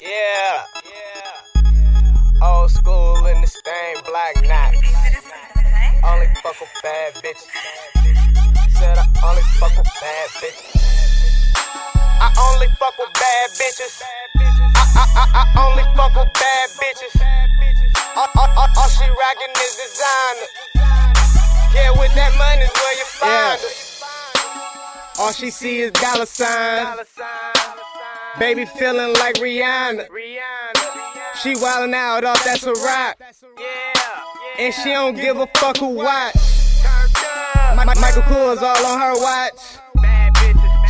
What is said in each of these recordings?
Yeah, yeah. Old school in the stain, black knots. Only fuck with bad bitches. Said I only fuck with bad bitches. I only fuck with bad bitches. I, I, I, I only fuck with bad bitches. All, all, all, all she rockin' is designer. Yeah, with that money's where you find her. All she see is dollar signs. Baby feeling like Rihanna. She wildin' out off that's a rock. And she don't give a fuck who watch. Mi- Michael Kors all on her watch.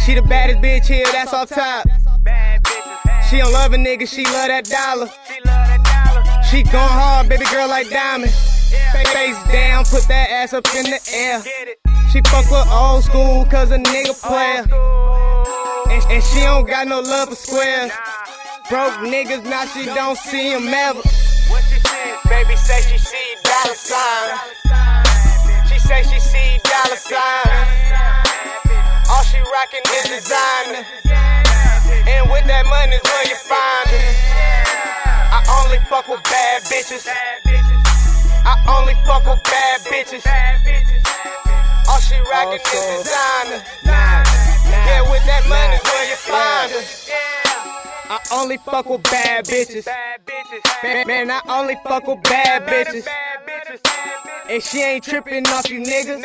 She the baddest bitch here, that's off top. She don't love a nigga, she love that dollar. She gone hard, baby girl like diamond. Face down, put that ass up in the air. She fuck with old school, cause a nigga player. And, and she don't got no love for squares. Broke niggas, now she don't see him ever. What she see? Baby say she see dollar signs. She say she see dollar signs. All she rockin' is designer. And with that money's where you find it. I only fuck with bad bitches. I only fuck with bad bitches. All she rockin' is designer. Yeah, with that money's where you find her. I only fuck with bad bitches. Man, man, I only fuck with bad bitches. And she ain't tripping off you niggas.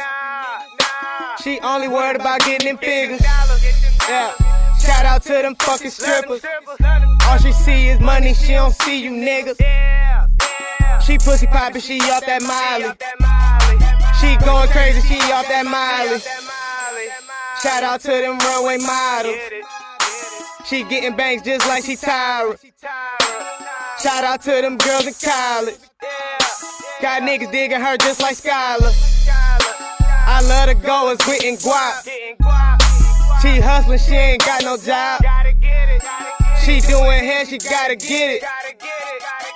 She only worried about getting them figures. Yeah. Shout out to them fucking strippers. All she see is money, she don't see you niggas. She pussy poppin', she off that Miley. She going crazy, she off that Miley. Shout out to them runway models. She getting bangs just like she tired. Shout out to them girls in college. Got niggas digging her just like Skylar. I love the goers with and guap. She hustling, she ain't got no job. She doing hair, she gotta get it.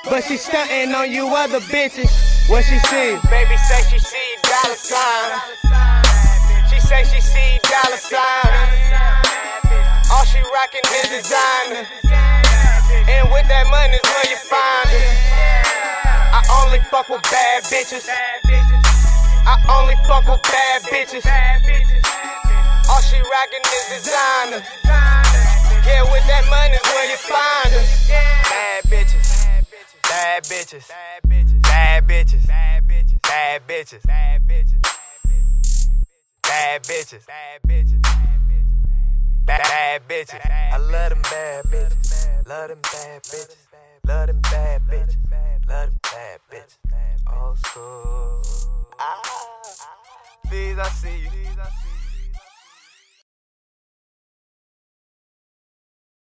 But she stunting on you other bitches. What she see? Baby say she see dollar signs. Say she see dollar signs. All she rockin' is designer. And with that money's where you find it. I only fuck with bad bitches. I only fuck with bad bitches. All she rockin' is designer. Yeah, with that money's where you find her. Bad bitches. Bad bitches. Bad bitches. Bad bitches. Bad bitches. Bad bitches. Bad bitches. Bad bitches. Bad bitches. I love them bad bitches. Love them bad bitches. Love them bad bitches. Love them bad bitches. School. Ah. Please, I see you.